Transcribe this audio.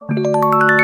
Música